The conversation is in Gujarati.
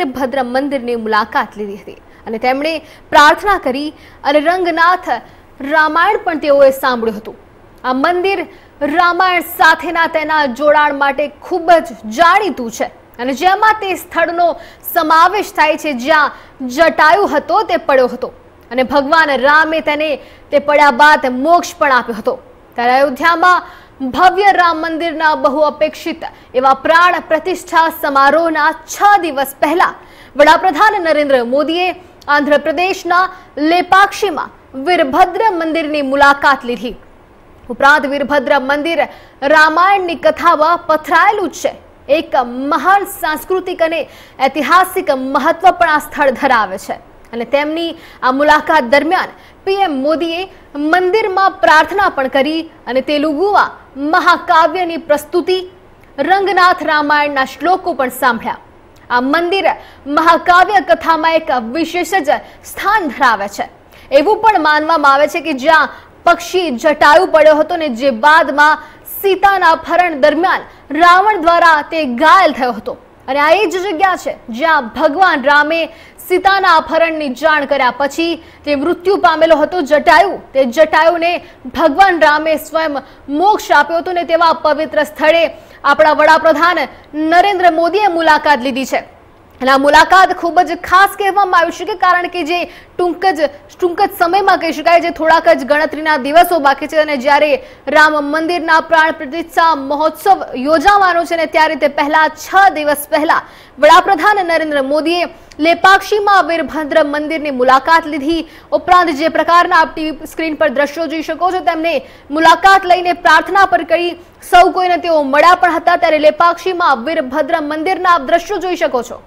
વીરભદ્ર મંદિરની મુલાકાત લીધી હતી અને તેમણે પ્રાર્થના કરી અને રંગનાથ રામાયણ પણ તેઓએ સાંભળ્યું હતું. આ મંદિર રામાયણ સાથેના તેના જોડાણ માટે ખૂબ જ જાણીતું છે અને જેમાં તે સ્થળનો સમાવેશ થાય છે, જ્યાં જટાયુ હતો તે પડ્યો હતો અને ભગવાન રામે તેને તે પડ્યા બાદ મોક્ષ પણ આપ્યો હતો. ત્યારે અયોધ્યામાં ભવ્ય રામ મંદિરના બહુ અપેક્ષિત એવા પ્રાણ પ્રતિષ્ઠા સમારોહના છ દિવસ પહેલા વડાપ્રધાન નરેન્દ્ર મોદીએ આંધ્રપ્રદેશના લેપાક્ષીમાં વીરભદ્ર મંદિરની મુલાકાત લીધી. ઉપરાંત વીરભદ્ર મંદિર રામાયણની કથામાં પથરાયેલું છે. એક મહાન સાંસ્કૃતિક અને ઐતિહાસિક મહત્વ પણ આ સ્થળ ધરાવે છે. અને તેમની આ મુલાકાત દરમિયાન પીએમ મોદીએ મંદિરમાં પ્રાર્થના પણ કરી અને તેલુગુમાં મહાકાવ્યની પ્રસ્તુતિ, રંગનાથ રામાયણના શ્લોકો પણ સાંભળ્યા. આ મંદિર મહાકાવ્ય કથામાં એક વિશેષ જ સ્થાન ધરાવે છે. એવું પણ માનવામાં આવે છે કે જ્યાં પક્ષી જટાયુ પડ્યો હતો ને જે બાદમાં સીતાના ફરણ દરમિયાન રાવણ દ્વારા તે ઘાયલ થયો હતો. અને આ એ જ જગ્યા છે જ્યાં ભગવાન રામે સીતાના અપહરણની જાણ કર્યા પછી તે મૃત્યુ પામેલો હતો જટાયુ. તે જટાયુને ભગવાન રામે સ્વયં મોક્ષ આપ્યો હતો ને તેવા પવિત્ર સ્થળે આપણા વડાપ્રધાન નરેન્દ્ર મોદીએ મુલાકાત લીધી છે. અને આ મુલાકાત ખૂબ જ ખાસ કહેવામાં આવી કે કારણ કે જે ટૂંક જ ટૂંક જ સમયમાં કહી શકાય જે થોડાક જ ગણતરીના દિવસો બાકી છે અને જ્યારે રામ મંદિરના પ્રાણ પ્રતિષ્ઠા મહોત્સવ યોજાવાનો છે ને ત્યારે તે પહેલા છ દિવસ પહેલા વડાપ્રધાન નરેન્દ્ર મોદીએ લેપાક્ષીમાં વીરભદ્ર મંદિરની મુલાકાત લીધી. ઉપરાંત જે પ્રકારના આપ ટીવી સ્ક્રીન પર દ્રશ્યો જોઈ શકો છો, તેમને મુલાકાત લઈને પ્રાર્થના પર કરી. સૌ કોઈને તેઓ મળ્યા પણ હતા, ત્યારે લેપાક્ષીમાં વીરભદ્ર મંદિરના આપ દ્રશ્યો જોઈ શકો છો.